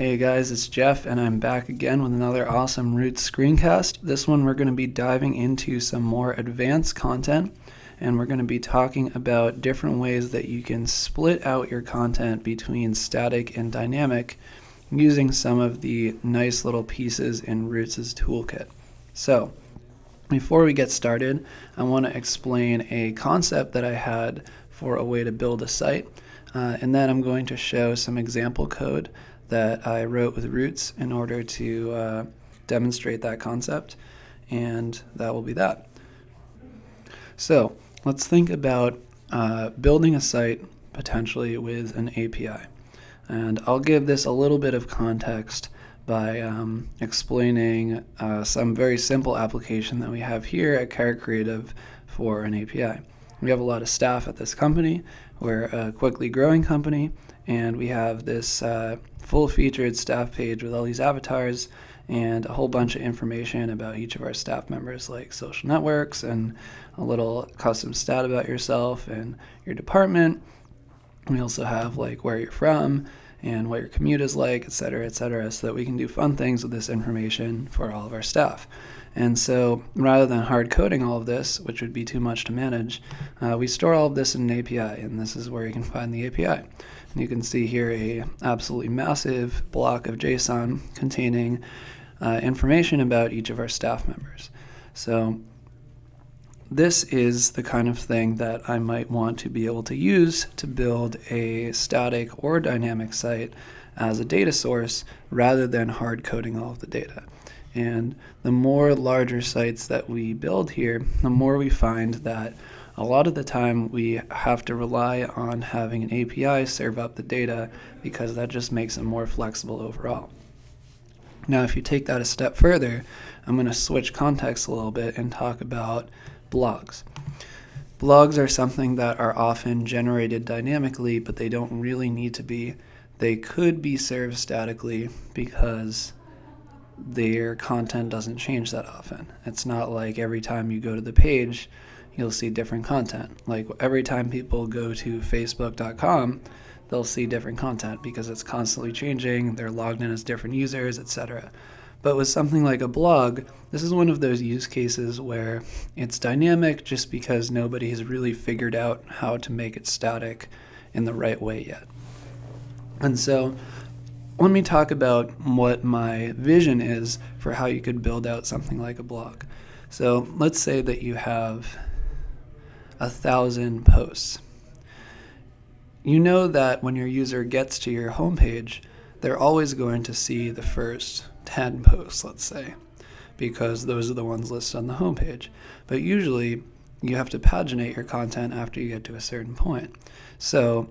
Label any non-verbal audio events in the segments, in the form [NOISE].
Hey guys, it's Jeff, and I'm back again with another awesome Roots screencast. This one, we're going to be diving into some more advanced content, and we're going to be talking about different ways that you can split out your content between static and dynamic using some of the nice little pieces in Roots' toolkit. So, before we get started, I want to explain a concept that I had for a way to build a site, uh, and then I'm going to show some example code that I wrote with Roots in order to uh, demonstrate that concept, and that will be that. So let's think about uh, building a site potentially with an API. And I'll give this a little bit of context by um, explaining uh, some very simple application that we have here at Carrot Creative for an API. We have a lot of staff at this company. We're a quickly growing company, and we have this uh, full featured staff page with all these avatars and a whole bunch of information about each of our staff members, like social networks and a little custom stat about yourself and your department. We also have like where you're from and what your commute is like, et cetera, et cetera, so that we can do fun things with this information for all of our staff. And so rather than hard coding all of this, which would be too much to manage, uh, we store all of this in an API, and this is where you can find the API. And you can see here a absolutely massive block of JSON containing uh, information about each of our staff members. So this is the kind of thing that I might want to be able to use to build a static or dynamic site as a data source rather than hard coding all of the data. And the more larger sites that we build here, the more we find that a lot of the time we have to rely on having an API serve up the data because that just makes it more flexible overall. Now, if you take that a step further, I'm going to switch context a little bit and talk about blogs. Blogs are something that are often generated dynamically, but they don't really need to be. They could be served statically because their content doesn't change that often. It's not like every time you go to the page, you'll see different content. Like every time people go to facebook.com, they'll see different content because it's constantly changing, they're logged in as different users, etc. But with something like a blog, this is one of those use cases where it's dynamic just because nobody has really figured out how to make it static in the right way yet. And so let me talk about what my vision is for how you could build out something like a blog. So let's say that you have a thousand posts. You know that when your user gets to your homepage, they're always going to see the first 10 posts, let's say, because those are the ones listed on the homepage. But usually, you have to paginate your content after you get to a certain point. So,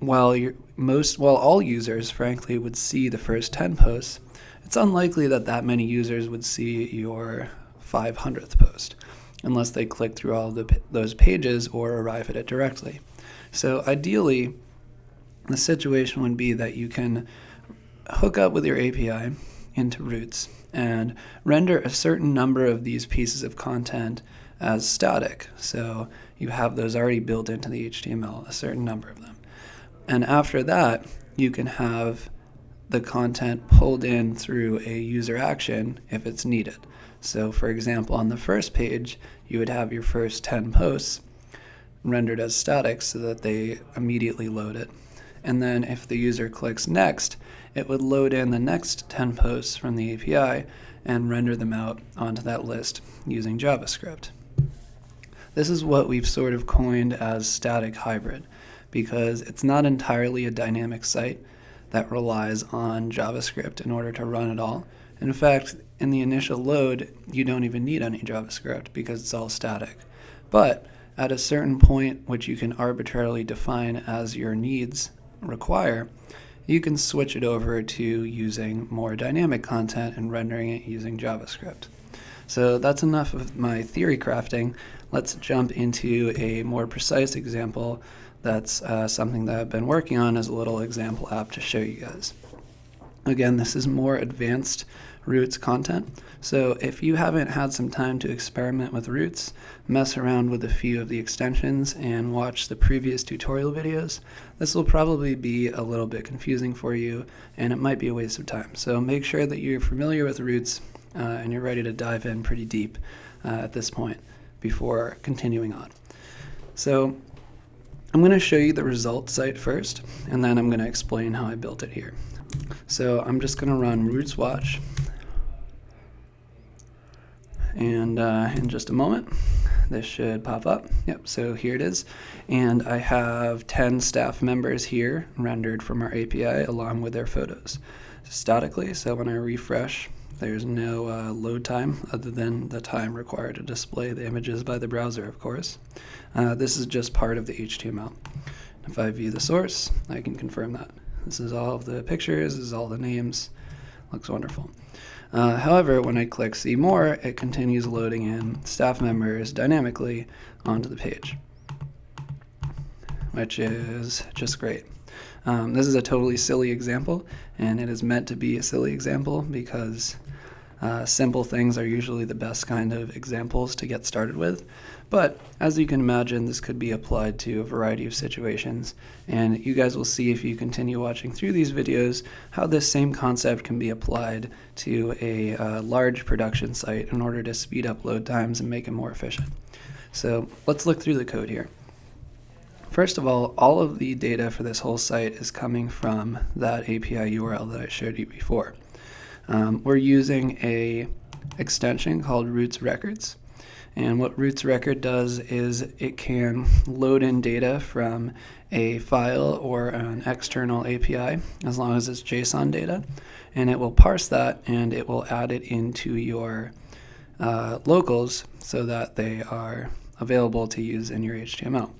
while most, while all users, frankly, would see the first 10 posts, it's unlikely that that many users would see your 500th post unless they click through all the, those pages or arrive at it directly. So ideally, the situation would be that you can hook up with your API into Roots and render a certain number of these pieces of content as static. So you have those already built into the HTML, a certain number of them. And after that, you can have the content pulled in through a user action if it's needed. So, for example, on the first page, you would have your first 10 posts rendered as static so that they immediately load it. And then if the user clicks next, it would load in the next 10 posts from the API and render them out onto that list using JavaScript. This is what we've sort of coined as static hybrid because it's not entirely a dynamic site that relies on JavaScript in order to run it all. In fact, in the initial load, you don't even need any JavaScript because it's all static. But at a certain point, which you can arbitrarily define as your needs require, you can switch it over to using more dynamic content and rendering it using JavaScript. So that's enough of my theory crafting. Let's jump into a more precise example that's uh, something that I've been working on as a little example app to show you guys. Again, this is more advanced Roots content. So if you haven't had some time to experiment with Roots, mess around with a few of the extensions and watch the previous tutorial videos, this will probably be a little bit confusing for you and it might be a waste of time. So make sure that you're familiar with Roots uh, and you're ready to dive in pretty deep uh, at this point before continuing on. So I'm going to show you the result site first, and then I'm going to explain how I built it here. So I'm just going to run roots watch, and uh, in just a moment, this should pop up. Yep, so here it is. And I have 10 staff members here rendered from our API along with their photos statically. So when I refresh, there's no uh, load time other than the time required to display the images by the browser, of course. Uh, this is just part of the HTML. If I view the source, I can confirm that. This is all of the pictures, this is all the names. Looks wonderful. Uh, however, when I click See More, it continues loading in staff members dynamically onto the page, which is just great. Um, this is a totally silly example, and it is meant to be a silly example because uh, simple things are usually the best kind of examples to get started with. But as you can imagine, this could be applied to a variety of situations. And you guys will see if you continue watching through these videos how this same concept can be applied to a uh, large production site in order to speed up load times and make it more efficient. So let's look through the code here. First of all, all of the data for this whole site is coming from that API URL that I showed you before. Um, we're using a extension called Roots Records. And what Roots Record does is it can load in data from a file or an external API as long as it's JSON data. And it will parse that and it will add it into your uh, locals so that they are available to use in your HTML.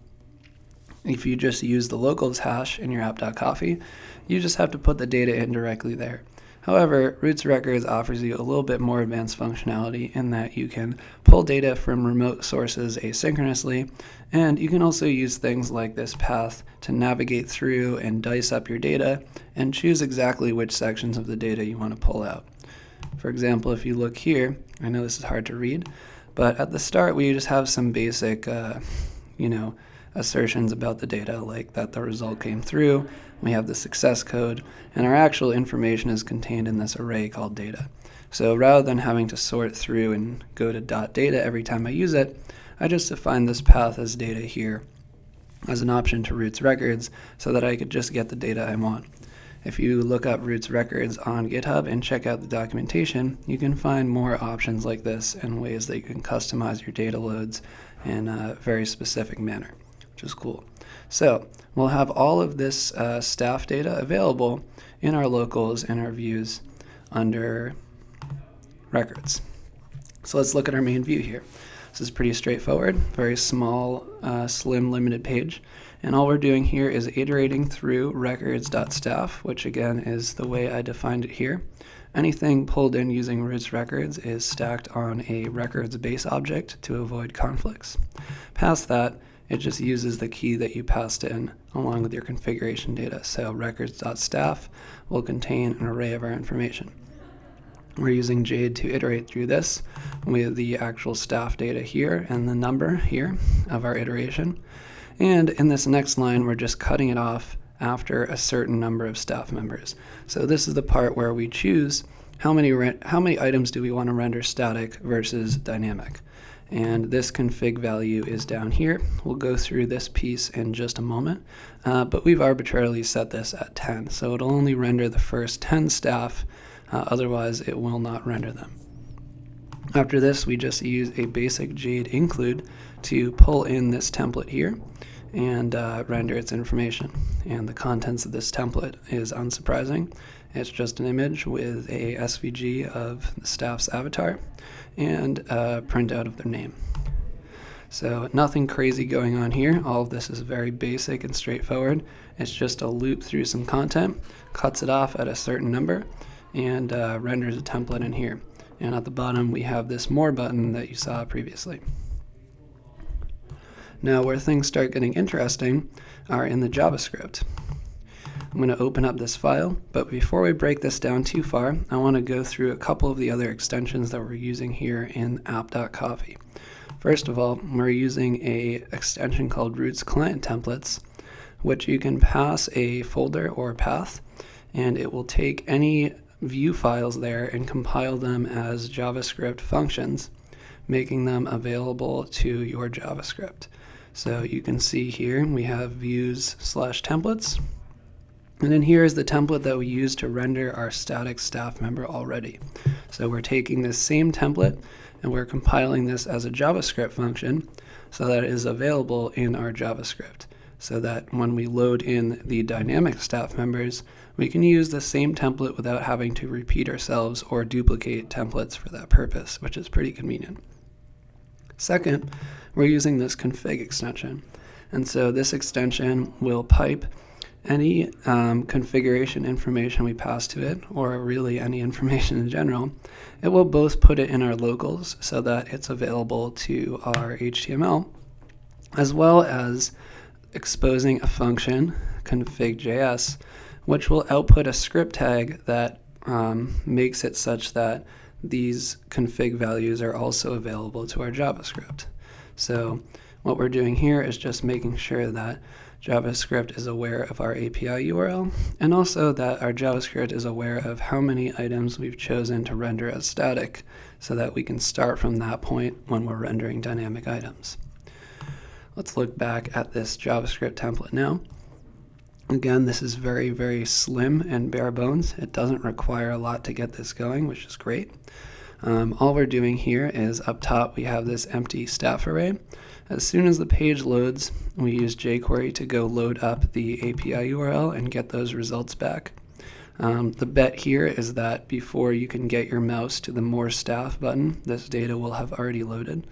If you just use the locals hash in your app.coffee, you just have to put the data in directly there. However, Roots Records offers you a little bit more advanced functionality in that you can pull data from remote sources asynchronously, and you can also use things like this path to navigate through and dice up your data and choose exactly which sections of the data you want to pull out. For example, if you look here, I know this is hard to read, but at the start we just have some basic, uh, you know, assertions about the data, like that the result came through, we have the success code, and our actual information is contained in this array called data. So rather than having to sort through and go to dot .data every time I use it, I just define this path as data here as an option to roots records so that I could just get the data I want. If you look up roots records on GitHub and check out the documentation, you can find more options like this and ways that you can customize your data loads in a very specific manner which is cool. So we'll have all of this uh, staff data available in our locals and our views under records. So let's look at our main view here. This is pretty straightforward, very small, uh, slim, limited page. And all we're doing here is iterating through records.staff, which again is the way I defined it here. Anything pulled in using roots records is stacked on a records base object to avoid conflicts. Past that, it just uses the key that you passed in along with your configuration data. So records.staff will contain an array of our information. We're using Jade to iterate through this with the actual staff data here and the number here of our iteration. And in this next line, we're just cutting it off after a certain number of staff members. So this is the part where we choose how many, how many items do we want to render static versus dynamic and this config value is down here. We'll go through this piece in just a moment, uh, but we've arbitrarily set this at 10, so it'll only render the first 10 staff, uh, otherwise it will not render them. After this, we just use a basic Jade include to pull in this template here and uh, render its information. And the contents of this template is unsurprising. It's just an image with a SVG of the staff's avatar and a printout of their name. So nothing crazy going on here. All of this is very basic and straightforward. It's just a loop through some content, cuts it off at a certain number, and uh, renders a template in here. And at the bottom, we have this more button that you saw previously. Now, where things start getting interesting are in the JavaScript. I'm going to open up this file, but before we break this down too far, I want to go through a couple of the other extensions that we're using here in app.coffee. First of all, we're using a extension called Roots Client Templates, which you can pass a folder or path, and it will take any view files there and compile them as JavaScript functions, making them available to your JavaScript. So you can see here we have views slash templates, and then here is the template that we use to render our static staff member already. So we're taking this same template and we're compiling this as a JavaScript function so that it is available in our JavaScript. So that when we load in the dynamic staff members, we can use the same template without having to repeat ourselves or duplicate templates for that purpose, which is pretty convenient. Second, we're using this config extension. And so this extension will pipe any um, configuration information we pass to it, or really any [LAUGHS] information in general, it will both put it in our locals so that it's available to our HTML, as well as exposing a function, config.js, which will output a script tag that um, makes it such that these config values are also available to our JavaScript. So what we're doing here is just making sure that JavaScript is aware of our API URL, and also that our JavaScript is aware of how many items we've chosen to render as static, so that we can start from that point when we're rendering dynamic items. Let's look back at this JavaScript template now. Again, this is very, very slim and bare bones. It doesn't require a lot to get this going, which is great. Um, all we're doing here is up top we have this empty staff array. As soon as the page loads, we use jQuery to go load up the API URL and get those results back. Um, the bet here is that before you can get your mouse to the More Staff button, this data will have already loaded.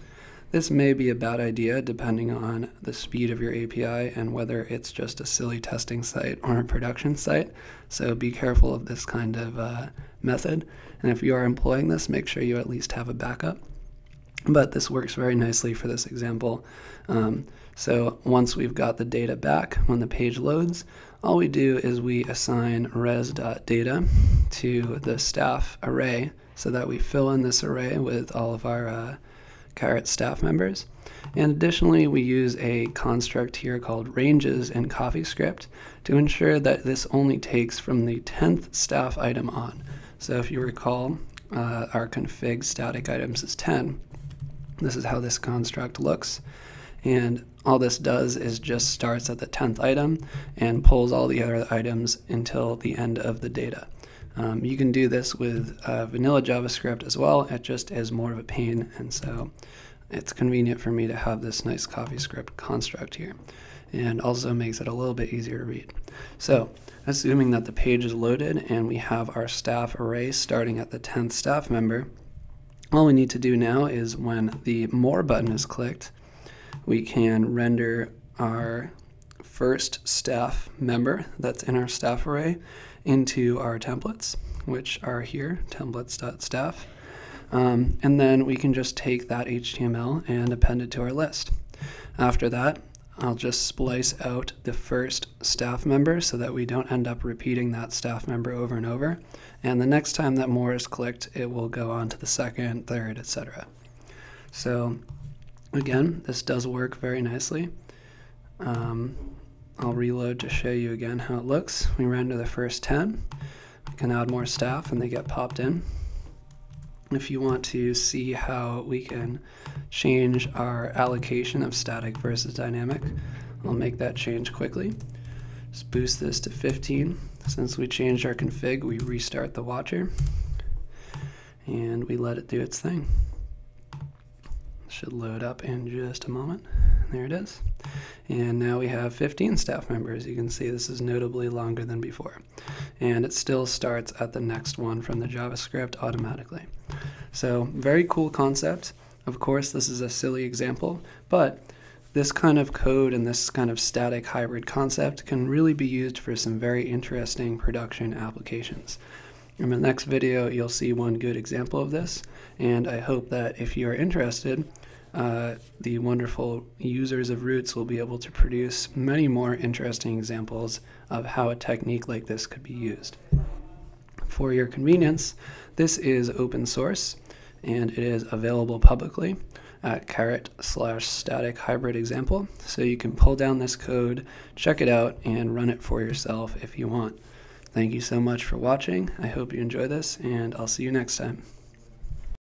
This may be a bad idea depending on the speed of your API and whether it's just a silly testing site or a production site. So be careful of this kind of uh, method. And if you are employing this, make sure you at least have a backup. But this works very nicely for this example. Um, so once we've got the data back, when the page loads, all we do is we assign res.data to the staff array so that we fill in this array with all of our uh, Carrot staff members. And additionally, we use a construct here called ranges in CoffeeScript to ensure that this only takes from the 10th staff item on. So if you recall, uh, our config static items is 10. This is how this construct looks. And all this does is just starts at the 10th item and pulls all the other items until the end of the data. Um, you can do this with uh, vanilla JavaScript as well. It just is more of a pain, and so it's convenient for me to have this nice CoffeeScript construct here, and also makes it a little bit easier to read. So, assuming that the page is loaded and we have our staff array starting at the 10th staff member, all we need to do now is when the More button is clicked, we can render our first staff member that's in our staff array into our templates, which are here, templates.staff. Um, and then we can just take that HTML and append it to our list. After that, I'll just splice out the first staff member so that we don't end up repeating that staff member over and over. And the next time that more is clicked, it will go on to the second, third, etc. So again, this does work very nicely. Um, I'll reload to show you again how it looks. We render the first 10. We can add more staff and they get popped in. If you want to see how we can change our allocation of static versus dynamic, I'll make that change quickly. Just boost this to 15. Since we changed our config, we restart the watcher and we let it do its thing. Should load up in just a moment. There it is. And now we have 15 staff members. You can see this is notably longer than before. And it still starts at the next one from the JavaScript automatically. So very cool concept. Of course, this is a silly example, but this kind of code and this kind of static hybrid concept can really be used for some very interesting production applications. In the next video, you'll see one good example of this, and I hope that if you are interested, uh, the wonderful users of Roots will be able to produce many more interesting examples of how a technique like this could be used. For your convenience, this is open source and it is available publicly at carrot slash static hybrid example. So you can pull down this code, check it out, and run it for yourself if you want. Thank you so much for watching. I hope you enjoy this, and I'll see you next time.